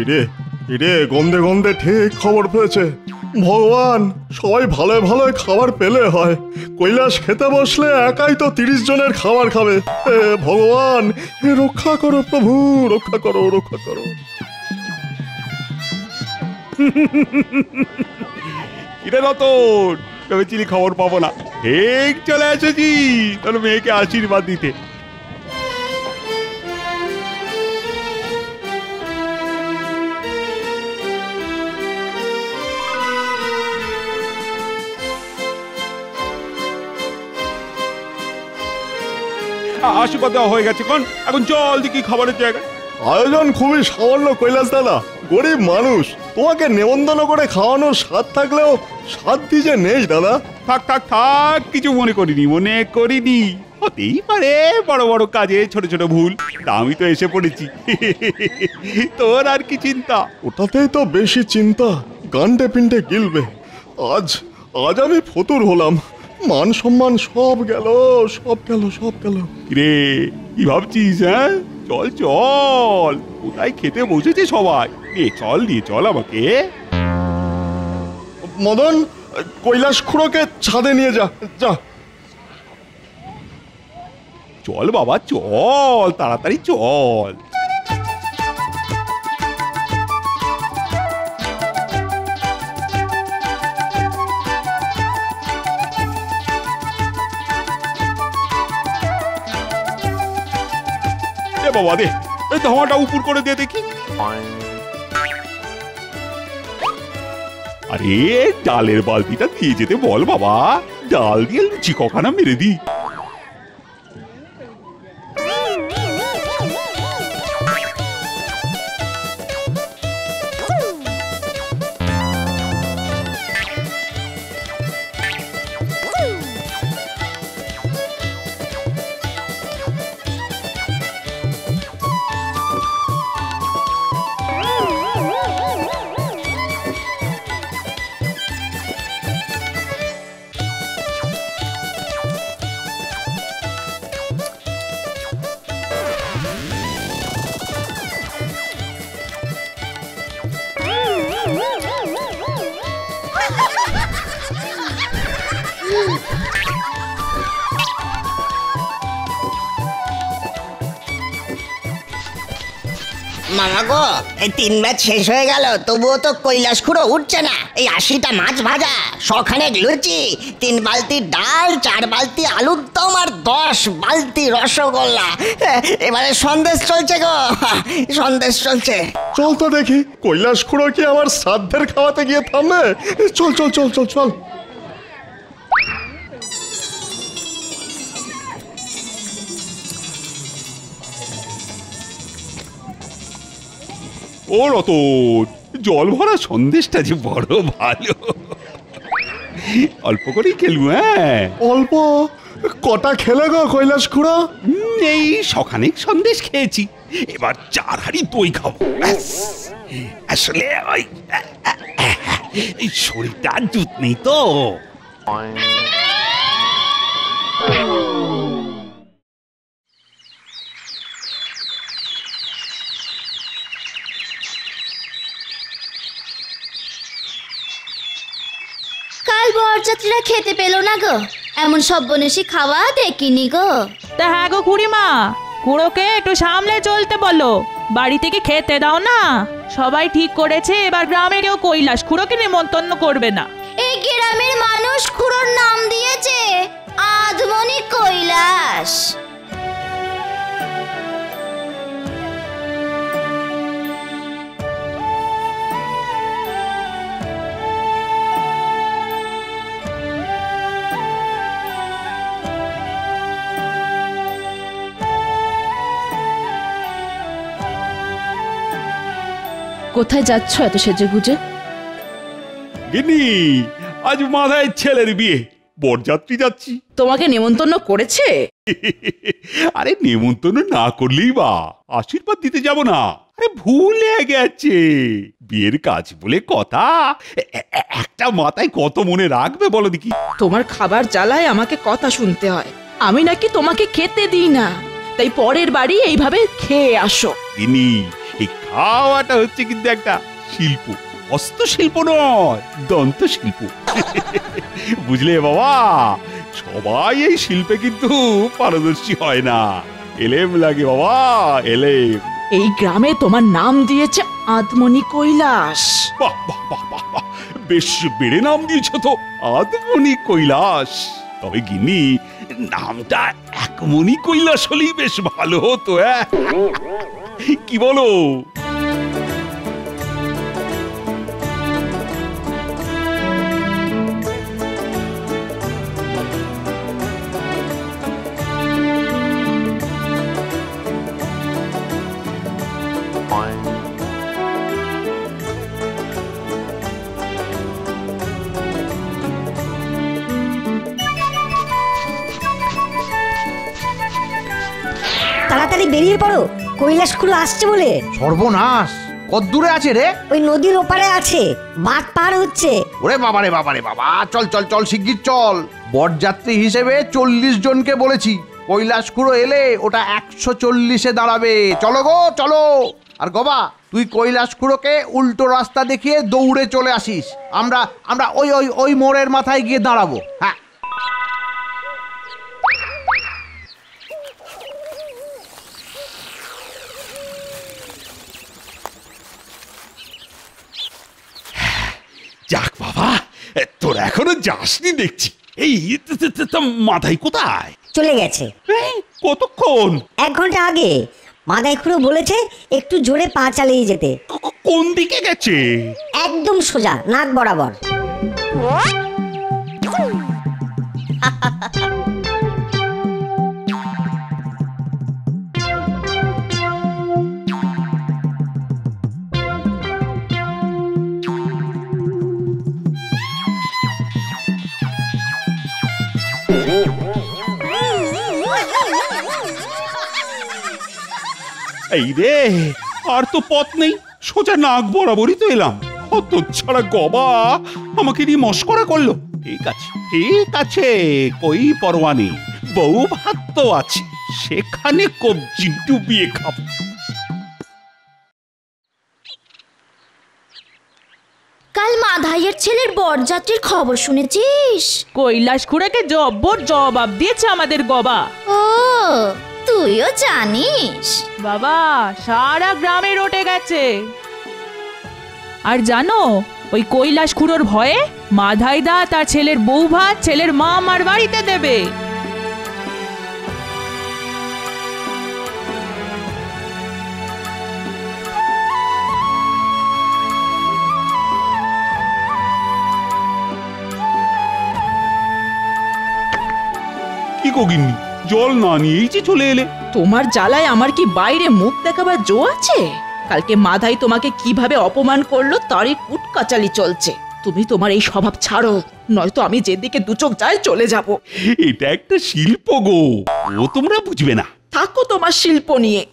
ইরে ইরে, গন্ধে গন্ধে ঠিক খবর পেয়েছে। ভগবান, সবাই ভালো ভালো খাবার পেলে হয়। কৈলাস খেতে বসলে একাই তো তিরিশ জনের খাবার খাবে। এ, ভগবান রক্ষা করো প্রভু, রক্ষা করো রক্ষা করো। কিরে রতন ভেবেছিলি খবর পাবো না। ঠিক চলে এসেছি। তোর মেয়েকে আশীর্বাদ দিতে। আশীর্বাদ দেওয়া হয়ে গেছে, কোন। এখন চল দেখি খাবারের জায়গায়? আয়োজন খুবই সামান্য কৈলাস দাদা। গরিব মানুষ। তোমাকে নেমন্তন্ন করে খাওয়ানোর স্বাদ থাকলেও সাধ্যি যে নেই দাদা। থাক থাক থাক কিছু মনে করিনি মনে করিনি। হতেই পারে বড় বড় কাজে ছোট ছোট ভুল। তা আমি তো এসে পড়েছি। তোর আর কি চিন্তা? ওটাতেই তো বেশি চিন্তা। গান্ডে পিন্ডে গিলবে। আজ আজ আমি ফতুর হলাম। মান সম্মান সব গেল সব গেল সব গেল। রে কি ভাবছিস হ্যাঁ? চল চল। কোথায় খেতে বসেছে সবাই? এ চল দিয়ে চল আমাকে। মদন কৈলাস খুঁড়োকে ছাদে নিয়ে যা যা। চল বাবা চল তাড়াতাড়ি চল। বাবা, দে। এই ধোঁয়াটা উপর করে দে দেখি। আরে, ডালের বালতিটা দিয়ে যেতে বল বাবা। ডাল দিয়ে লুচি কখানা মেরে দি মামা গো। এই তিন ম্যাচ শেষ হয়ে গেল, তবুও তো কৈলাস খুঁড়ো উঠছে না। এই আশিটা মাছ ভাজা, শখানেক লুচি, তিন বালতি ডাল, চার বালতি আলুর দম আর দশ বালতি রসগোল্লা। এবারে সন্দেশ চলছে গো, সন্দেশ চলছে। চল তো দেখি, কৈলাস খুড়ো কি আমার শ্রাদ্ধের খাওয়াতে গিয়ে থামবে? চল চল চল চল চল। ও রতন জল ভরা সন্দেশটা যে বড় ভালো। অল্প করেই খেলু হ্যাঁ। অল্প? কটা খেলে গো কৈলাস খুড়ো? এই সখানেক সন্দেশ খেয়েছি। এবার চার হাড়ি দই খাব। আসলে ওই এই শরীরটা জুত নেই তো। কাল বরযাত্রীরা খেতে পেল না গো। এমন সব্বনেশি খাওয়া দেখিনি গো। তা হ্যাঁ গো খুড়িমা খুড়োকে একটু সামলে চলতে বলো। বাড়ি থেকে খেতে দাও না? সবাই ঠিক করেছে এবার গ্রামে কেউ কৈলাস খুড়োকে নিমন্তন্ন করবে না। এই গ্রামের মানুষ খুড়োর নাম দিয়েছে আধমনি কৈলাস। কোথায় যাচ্ছ এত সেজে গুজে? গিনি আজ মাথায় ছেলের বিয়ে। বরযাত্রী যাচ্ছি। তোমাকে নেমন্তন্ন করেছে? আরে নেমন্তন্ন না করলেই বা আশীর্বাদ দিতে যাব না। আরে ভুলে গেছে। বিয়ের কাজ বলে কথা। একটা মাথায় কত মনে রাখবে বলো দেখি। তোমার খাবার জ্বালায় আমাকে কথা শুনতে হয়। আমি নাকি তোমাকে খেতে দিই না। তাই পরের বাড়ি এইভাবে খেয়ে আসো। গিনি এই খাওয়াটা হচ্ছে কিন্তু একটা শিল্প। হস্তশিল্প নয় দন্ত শিল্প বুঝলে বাবা? সবাই এই শিল্পে কিন্তু পারদর্শী হয় না। এলেম লাগে বাবা এলেম। এই গ্রামে তোমার নাম দিয়েছে আদমনি কৈলাস। বাহ বাহ বাহ বাহ বাহ। বেশ বেড়ে নাম দিয়েছ তো আদমনি কৈলাস। তবে গিনি নামটা একমনি কৈলাস হলেই বেশ ভালো হতো হ্যাঁ? কি বলো? তাড়াতাড়ি বেরিয়ে পড়ো। কৈলাস আসছে বলে? সর্বনাশ। কত দূরে আছে রে? ওই নদীর ওপারে আছে। বাদ পার হচ্ছে। ওরে বাবারে বাবারে বাবা চল চল চল শিগগির চল। বরযাত্রী হিসেবে চল্লিশ জনকে বলেছি। কৈলাস খুঁড়ো এলে ওটা একশো চল্লিশে দাঁড়াবে। চলো গো চলো। আর গবা তুই কৈলাস খুঁড়োকে উল্টো রাস্তা দেখিয়ে দৌড়ে চলে আসিস। আমরা আমরা ওই ওই ওই মোড়ের মাথায় গিয়ে দাঁড়াবো। হ্যাঁ। যাসনি দেখছি। এই মাথায় কোথায়? চলে গেছে। কতক্ষণ? এক ঘণ্টা আগে। মাদাই খুঁড়ো বলেছে একটু জোরে পা চালিয়ে যেতে। কোন দিকে গেছে? একদম সোজা নাক বরাবর। এই রে আর তো পথ নেই। সোজা নাক বরাবরই তো এলাম। অত ছাড়া গবা আমাকে নিয়ে মস্করা করল। ঠিক আছে ঠিক আছে কই পরোয়া নেই বউ ভাত তো আছে সেখানে কবজি ডুবিয়ে খাব। কাল মাধাইয়ের ছেলের বরযাত্রীর খবর শুনেছিস? কৈলাস খুড়াকে জব্বর জবাব দিয়েছে আমাদের গবা। ও তুইও জানিস। বাবা সারা গ্রামে রটে গেছে। আর জানো ওই কৈলাস খুড়োর ভয়ে মাধাইদা তার ছেলের বউ ভাত ছেলের মা আমার বাড়িতে দেবে। কি গগিন্নি জল না নিয়েই যে চলে এলে। তোমার জ্বালায় আমার কি বাইরে মুখ দেখাবার জো আছে? কালকে মাধাই তোমাকে কীভাবে অপমান করল তারই কুটকাচালি চলছে। তুমি তোমার এই স্বভাব ছাড়ো নয়তো আমি যেদিকে দুচোখ যায় চলে যাব। এটা একটা শিল্প গো ও তোমরা বুঝবে না। থাকো তোমার শিল্প নিয়ে।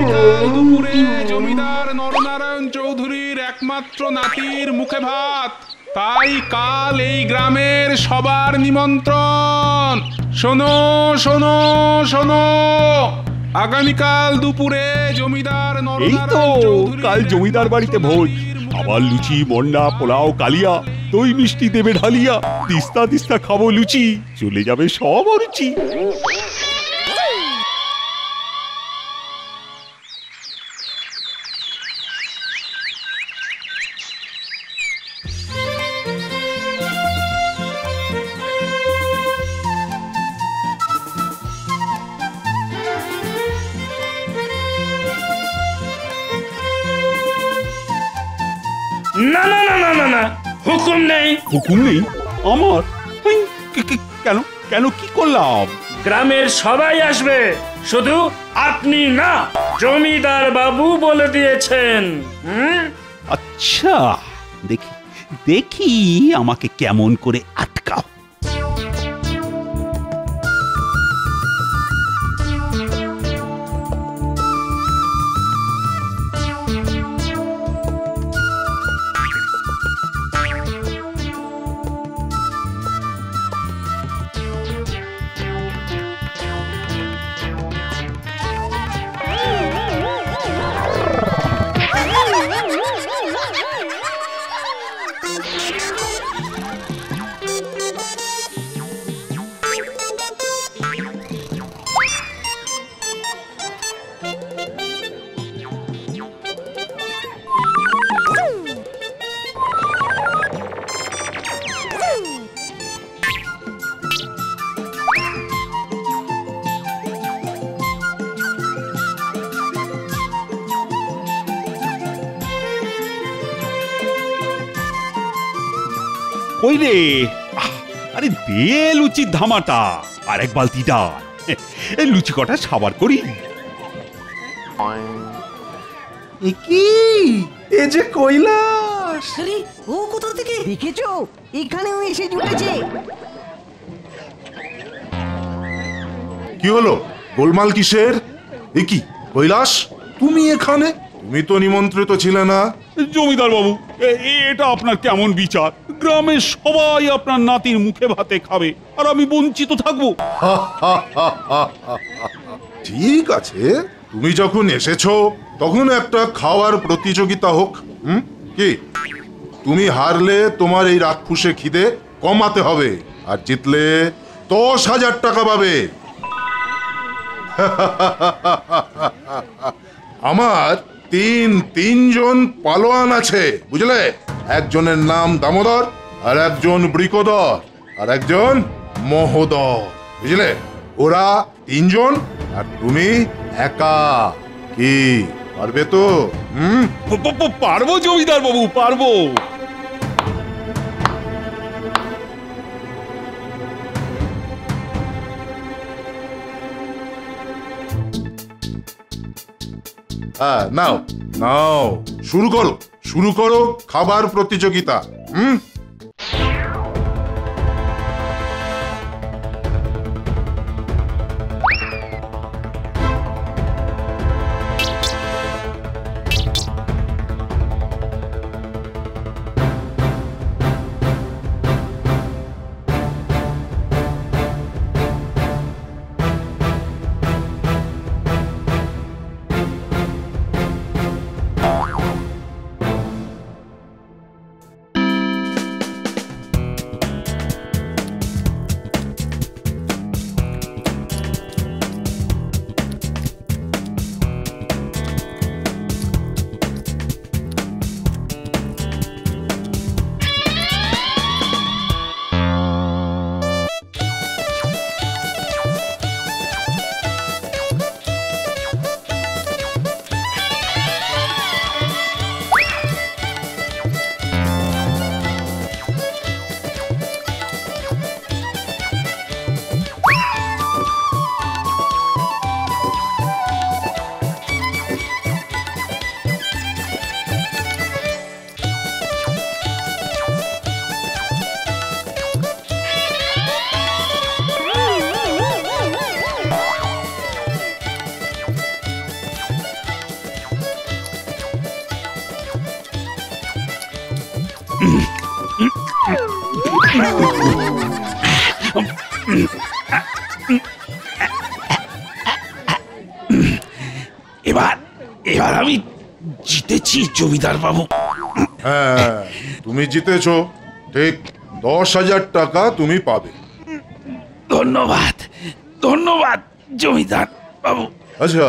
আগামীকাল দুপুরে জমিদার নরনারায়ণ চৌধুরীর একমাত্র নাতির মুখে ভাত। তাই কাল এই গ্রামের সবার নিমন্ত্রণ। শোনো শোনো শোনো। আগামীকাল দুপুরে জমিদার এই তো কাল জমিদার বাড়িতে ভোজ। আবার লুচি মন্ডা পোলাও কালিয়া দই মিষ্টি দেবে ঢালিয়া। তিস্তা তিস্তা খাব লুচি। চলে যাবে সব অরুচি। না হুকুম নেই। হুকুম নেই? আমার? হেই, কে- কে- কেন কেন কি করলাম? গ্রামের সবাই আসবে শুধু আপনি না জমিদার বাবু বলে দিয়েছেন। হুম? আচ্ছা দেখি দেখি আমাকে কেমন করে রে আরে দে লুচির ধামাটা। আর এক বালতি ডাল এই লুচি কটা সাবার করি। কি এ যে কৈলাস। আরে ও কোথা থেকে? দেখেছ? এখানেও এসে জুটেছে। কি হলো? গোলমাল কিসের? এ কি কৈলাস? তুমি এখানে? তুমি তো নিমন্ত্রিত ছিলে না জমিদার বাবু এটা আপনার কেমন বিচার গ্রামের সবাই আপনার নাতির মুখে ভাতে খাবে আর আমি বঞ্চিত থাকব ঠিক আছে তুমি যখন এসেছ তখন একটা খাওয়ার প্রতিযোগিতা হোক হুম কি তুমি হারলে তোমার এই রাক্ষুসে খিদে কমাতে হবে আর জিতলে দশ হাজার টাকা পাবে আমার তিন, তিনজন পালোয়ান আছে, বুঝলে? একজনের নাম দামোদর আর একজন বৃকদর আর একজন মহোদর, বুঝলে? ওরা তিনজন আর তুমি একা। কি, পারবে তো? হুম? পারব জমিদার বাবু পারব। হ্যাঁ নাও। নাও। শুরু করো। শুরু করো খাবার প্রতিযোগিতা। হুম? আমি জিতেছি জমিদার বাবু। হ্যাঁ তুমি জিতেছো। ঠিক দশ হাজার টাকা তুমি পাবে। ধন্যবাদ ধন্যবাদ জমিদার বাবু। আচ্ছা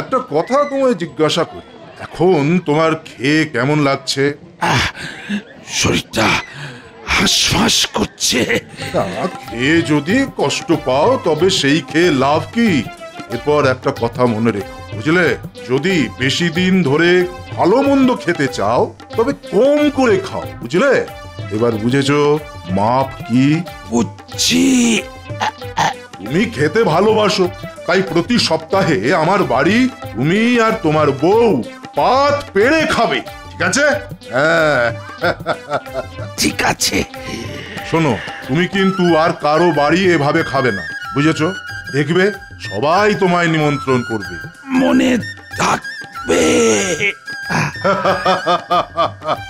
একটা কথা তোমায় জিজ্ঞাসা করি। এখন তোমার খেয়ে কেমন লাগছে? শরীরটা হাঁসফাঁস করছে। খেয়ে যদি কষ্ট পাও তবে সেই খেয়ে লাভ কি? এরপর একটা কথা মনে রেখো। বুঝলে? যদি বেশি দিন ধরে ভালো মন্দ খেতে চাও তবে কম করে খাও বুঝলে? এবার বুঝেছ মাপ কি? বুঝছি। তুমি খেতে ভালোবাসো তাই প্রতি সপ্তাহে আমার বাড়ি তুমি আর তোমার বউ পাত পেড়ে খাবে ঠিক আছে? হ্যাঁ। ঠিক আছে। শোনো তুমি কিন্তু আর কারও বাড়ি এভাবে খাবে না বুঝেছ? দেখবে সবাই তোমায় নিমন্ত্রণ করবে। মনে থাকবে।